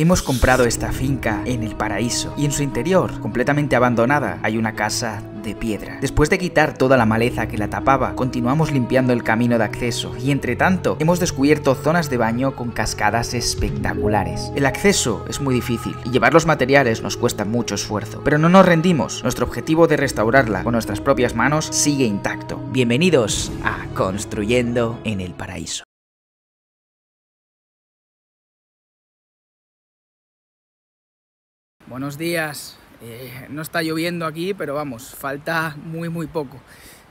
Hemos comprado esta finca en el paraíso y en su interior, completamente abandonada, hay una casa de piedra. Después de quitar toda la maleza que la tapaba, continuamos limpiando el camino de acceso y entre tanto hemos descubierto zonas de baño con cascadas espectaculares. El acceso es muy difícil y llevar los materiales nos cuesta mucho esfuerzo, pero no nos rendimos. Nuestro objetivo de restaurarla con nuestras propias manos sigue intacto. Bienvenidos a Construyendo en el Paraíso. Buenos días. Eh, no está lloviendo aquí, pero vamos, falta muy muy poco.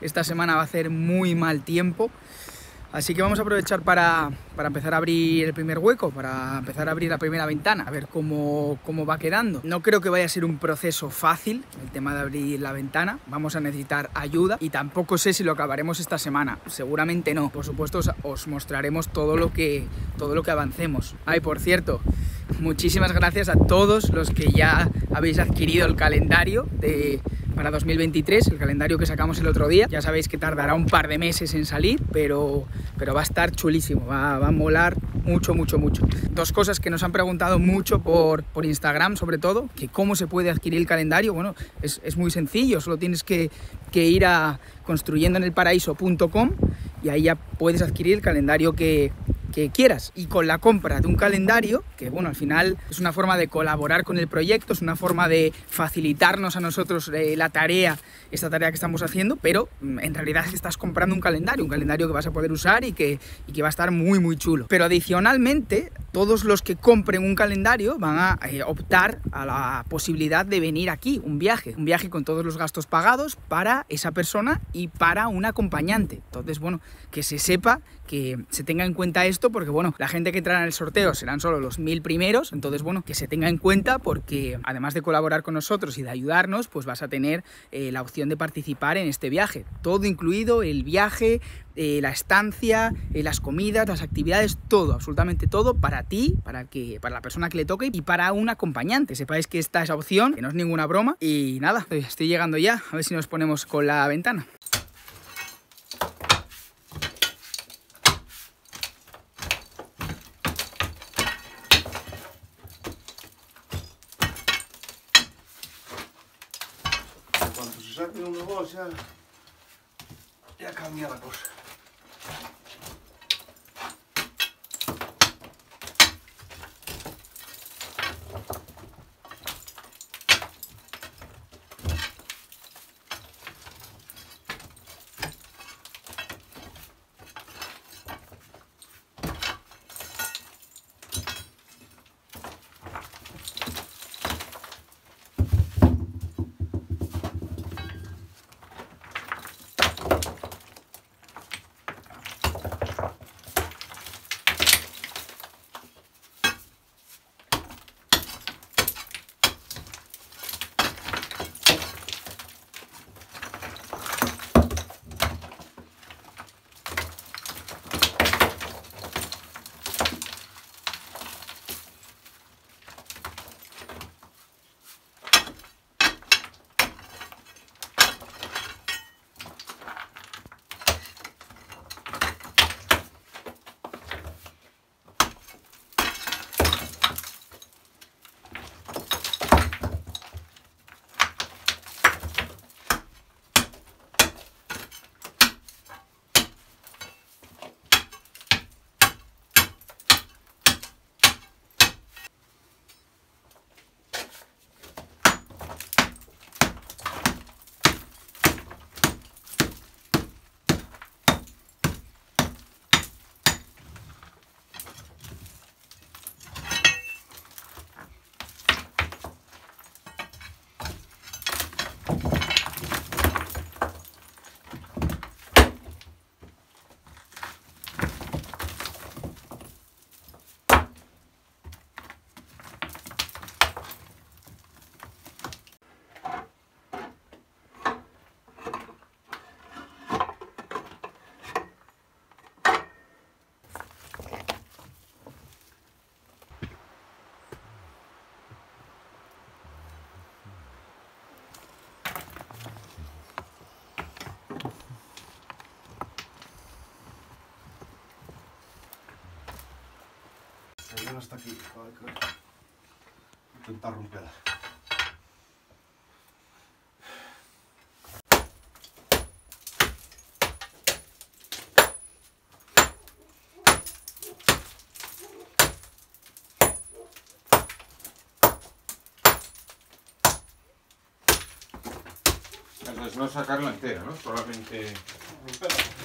Esta semana va a hacer muy mal tiempo, así que vamos a aprovechar para, para empezar a abrir el primer hueco, para empezar a abrir la primera ventana, a ver cómo, cómo va quedando. No creo que vaya a ser un proceso fácil el tema de abrir la ventana, vamos a necesitar ayuda y tampoco sé si lo acabaremos esta semana, seguramente no. Por supuesto os, os mostraremos todo lo que, todo lo que avancemos. Ay, por cierto, muchísimas gracias a todos los que ya habéis adquirido el calendario para 2023, el calendario que sacamos el otro día. Ya sabéis que tardará un par de meses en salir, pero, pero va a estar chulísimo, va, va a molar mucho, mucho, mucho. Dos cosas que nos han preguntado mucho por, por Instagram, sobre todo, que cómo se puede adquirir el calendario. Bueno, es, es muy sencillo, solo tienes que, que ir a construyendoenelparaíso.com y ahí ya puedes adquirir el calendario que, que quieras y con la compra de un calendario, que bueno, al final es una forma de colaborar con el proyecto, es una forma de facilitarnos a nosotros eh, la tarea, esta tarea que estamos haciendo, pero mm, en realidad estás comprando un calendario, un calendario que vas a poder usar y que, y que va a estar muy muy chulo. Pero adicionalmente, todos los que compren un calendario van a eh, optar a la posibilidad de venir aquí, un viaje, un viaje con todos los gastos pagados para esa persona y para un acompañante. Entonces, bueno, que se sepa que se tenga en cuenta esto porque, bueno, la gente que entrará en el sorteo serán solo los mil primeros, entonces, bueno, que se tenga en cuenta porque además de colaborar con nosotros y de ayudarnos, pues vas a tener eh, la opción de participar en este viaje. Todo incluido, el viaje, eh, la estancia, eh, las comidas, las actividades, todo, absolutamente todo para ti, para, que, para la persona que le toque y para un acompañante. Sepáis que esta es opción, que no es ninguna broma. Y nada, estoy llegando ya, a ver si nos ponemos con la ventana. Cuando se saque un nuevo ya, ya hasta aquí. creo. intentar romperla. Entonces no sacarla entera, ¿no? Solamente... Romperla.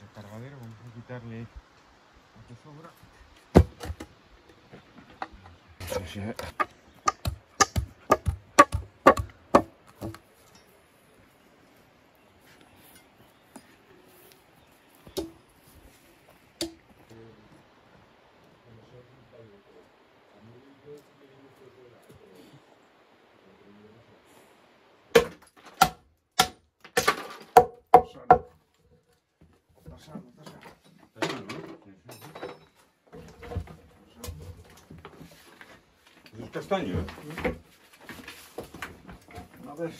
El cargadero, vamos a quitarle lo que sobra. Sí, sí. Tasano. Tasano, tasano. Está bien, ¿no? Sí, sí, sí. Eso es castaño, ¿eh? A ver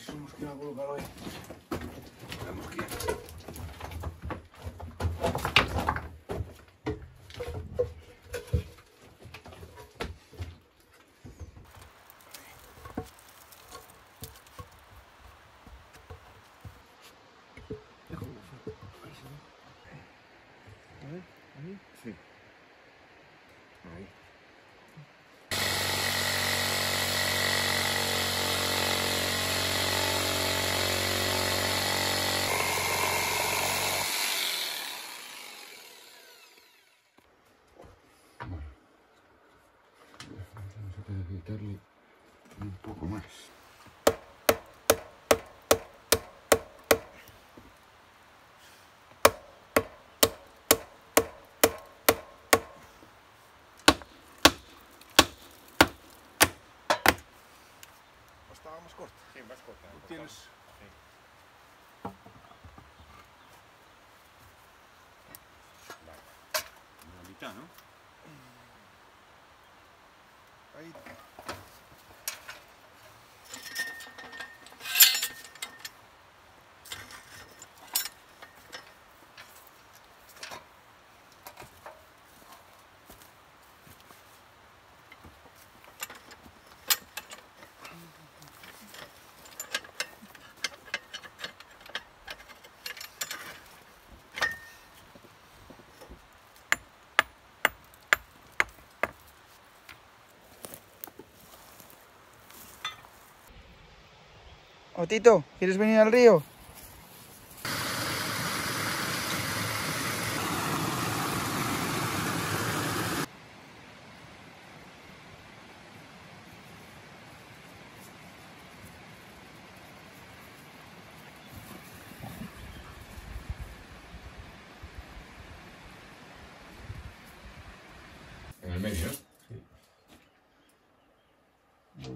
más corta. Sí, más corta. Tú tienes... La mitad, ¿no? Otito, ¿quieres venir al río?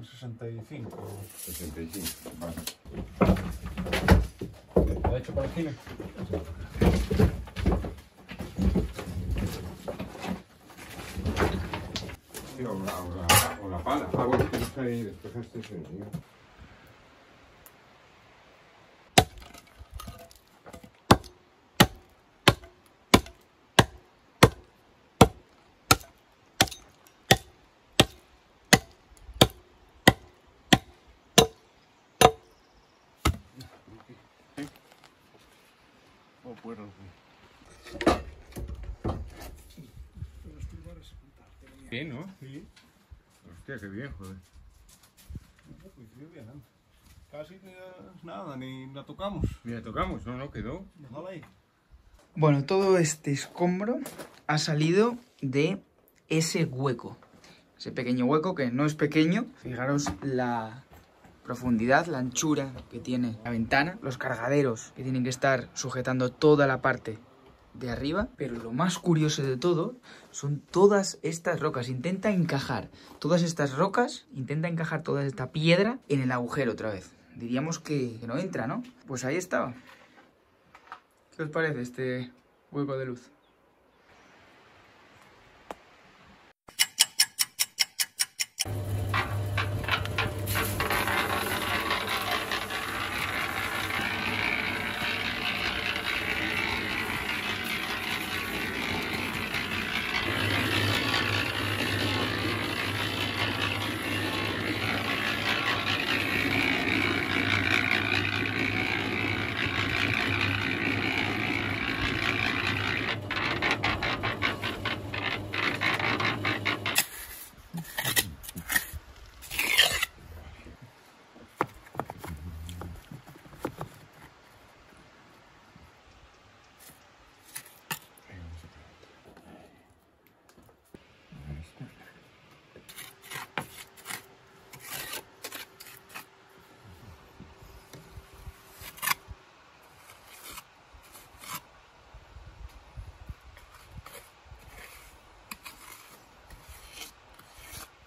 65. 65. Vale. ¿Lo ha hecho para la esquina? Sí, o la, o la, o la pala. Ah, bueno, que no está ahí, despejaste ese, ¿no? O puedo. Bien, ¿no? Sí. Hostia, qué bien, joder. ¿eh? Casi ni, nada, ni la tocamos. Mira, tocamos, no, no, quedó. Déjala ahí. Bueno, todo este escombro ha salido de ese hueco. Ese pequeño hueco que no es pequeño. Fijaros la profundidad, la anchura que tiene la ventana. Los cargaderos que tienen que estar sujetando toda la parte de arriba, pero lo más curioso de todo son todas estas rocas. Intenta encajar todas estas rocas, intenta encajar toda esta piedra en el agujero otra vez. Diríamos que, no entra, ¿no? Pues ahí estaba. ¿Qué os parece este hueco de luz?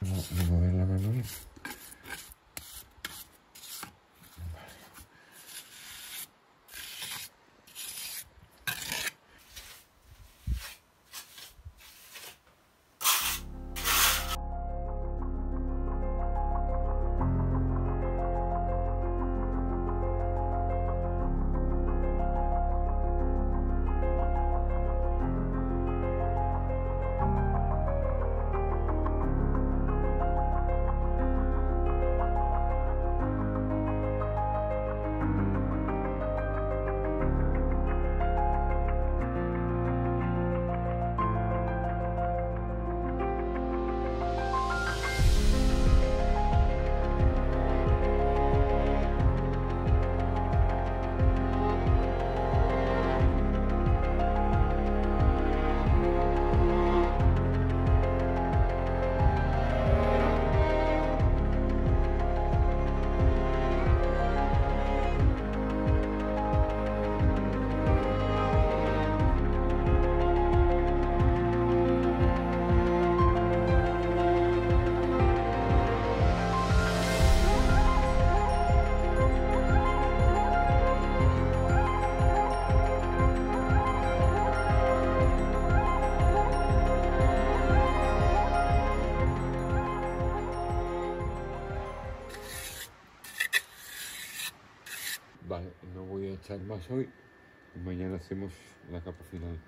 No, no hoy. y Mañana hacemos la capa final.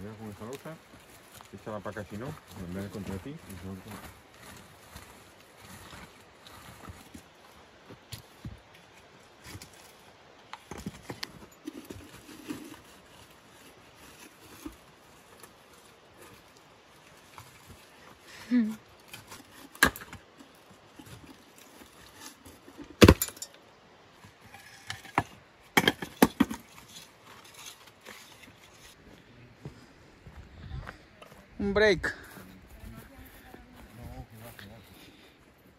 Mira con esa losa. Échala para acá si no, en vez de contra ti. y Un break.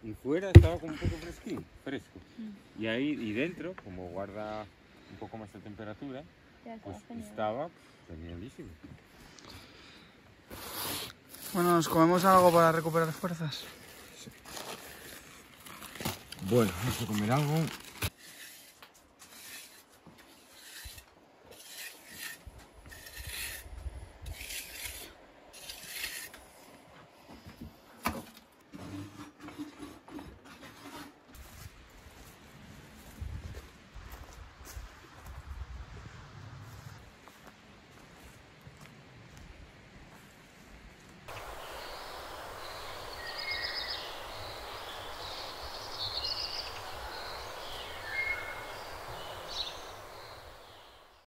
Y fuera estaba como un poco fresquín, fresco. Y ahí, y dentro, como guarda un poco más de temperatura, pues estaba genialísimo. Bueno, nos comemos algo para recuperar fuerzas. Bueno, vamos a comer algo.